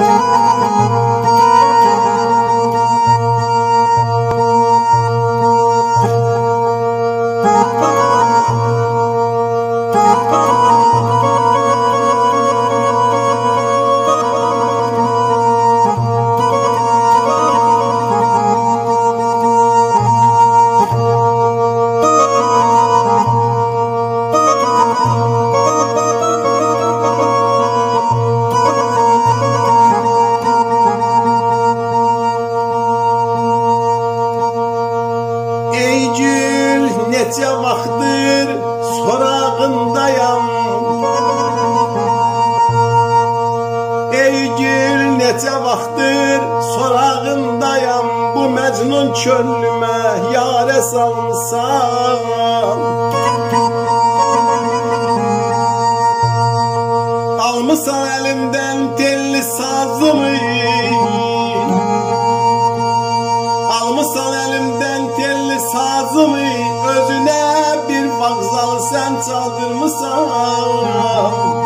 Música neçə vaxtdır sorağındayam. Ey gül neçə vaxtdır sorağındayam. Bu məcnun könlümə yarə salsan Almısan əlimdən telli sazımı sazımı Özüne bir vokzal sen çaldırmışsan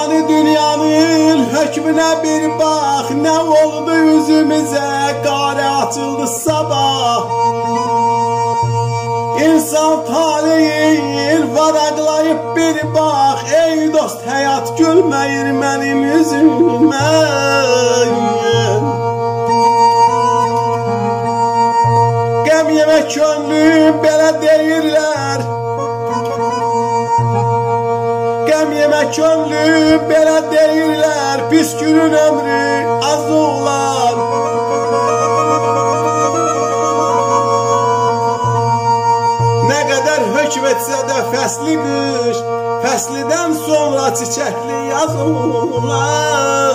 Fani dünyanın hökmünə bir bax Nə oldu üzümüzə qara açıldı sabah. İnsan taleyin varaqlayıb bir bax Ey dost həyat gülməyir mənim üzümə Qəm yemək könlüm belə deyirlər yemek könlü belə deyirlər Pis günün ömrü az olar Nə qədər hökm etsə də fəsli qış Fəslidən sonra çiçəkli yaz olar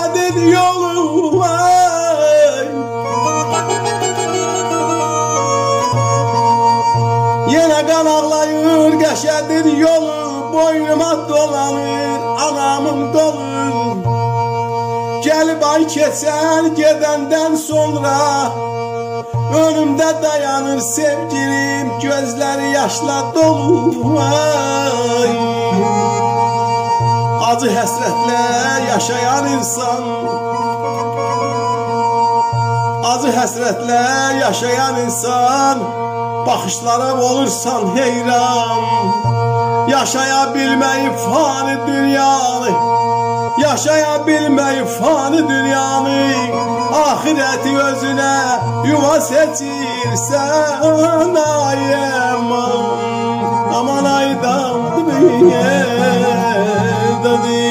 Reşad'ın yolu var. Yine kan ağlayır Reşad'ın yolu. Boynuma dolanır Anamın dolu Gelip ay keçer gedenden sonra. Önümde dayanır sevgilim Gözleri yaşla dolu. Ay acı həsrətlə yaşayan insan. Acı həsrətlə yaşayan insan. Baxışlara olursan heyran. Yaşaya bilməyib fani dünyanı. Yaşaya bilməyib fani dünyanı. Ahirəti özünə yuva seçirsən Ay the